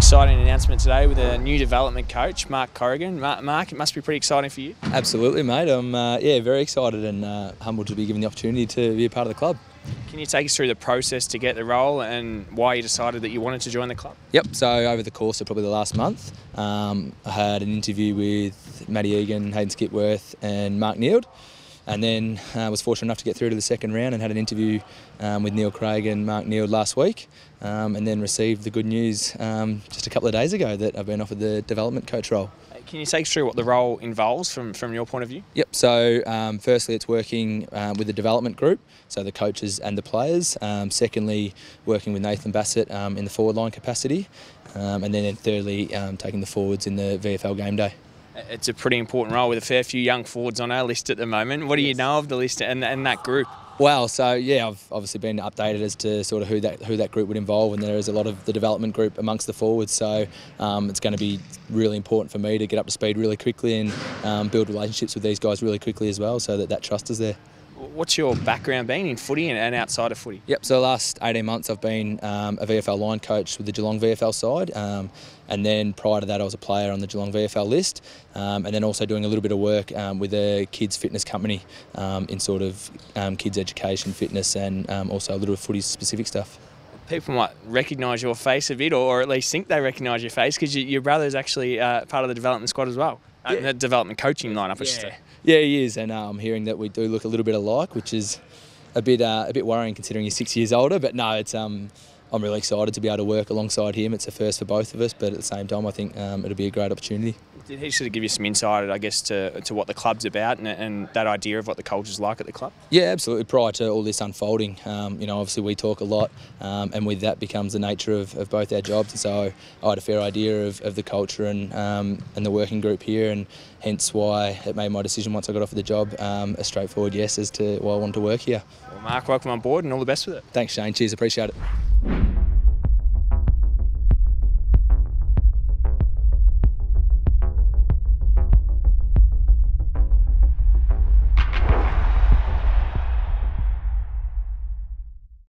exciting announcement today with a new development coach, Mark Corrigan. Mark, it must be pretty exciting for you. Absolutely, mate. I'm uh, yeah very excited and uh, humbled to be given the opportunity to be a part of the club. Can you take us through the process to get the role and why you decided that you wanted to join the club? Yep. So over the course of probably the last month, um, I had an interview with Matty Egan, Hayden Skipworth, and Mark Neeld and then uh, was fortunate enough to get through to the second round and had an interview um, with Neil Craig and Mark Neeld last week, um, and then received the good news um, just a couple of days ago that I've been offered the development coach role. Can you take us through what the role involves from, from your point of view? Yep, so um, firstly, it's working um, with the development group, so the coaches and the players. Um, secondly, working with Nathan Bassett um, in the forward line capacity. Um, and then thirdly, um, taking the forwards in the VFL game day it's a pretty important role with a fair few young forwards on our list at the moment. What do you know of the list and, and that group? Well, so yeah, I've obviously been updated as to sort of who that who that group would involve, and there is a lot of the development group amongst the forwards. So um, it's going to be really important for me to get up to speed really quickly and um, build relationships with these guys really quickly as well, so that that trust is there. What's your background been in footy and outside of footy? Yep, so the last 18 months I've been um, a VFL line coach with the Geelong VFL side, um, and then prior to that I was a player on the Geelong VFL list, um, and then also doing a little bit of work um, with a kids fitness company um, in sort of um, kids education, fitness, and also a little footy specific stuff people might recognise your face a bit, or at least think they recognise your face, because you, your brother's actually uh, part of the development squad as well, uh, the development coaching lineup, I should say. Yeah, he is, and I'm hearing that we do look a little bit alike, which is a bit uh, a bit worrying considering he's six years older. But no, it's um, I'm really excited to be able to work alongside him. It's a first for both of us, but at the same time, I think um, it'll be a great opportunity. Did he sort of give you some insight, I guess, to, to what the club's about and, and that idea of what the culture's like at the club? Yeah, absolutely. Prior to all this unfolding, um, you know, obviously we talk a lot, um, and with that becomes the nature of, of both our jobs. And so I had a fair idea of, of the culture and um, and the working group here, and hence why it made my decision once I got offered the job um, a straightforward yes as to why I wanted to work here. Well, Mark, welcome on board, and all the best with it. Thanks, Shane. Cheers. Appreciate it.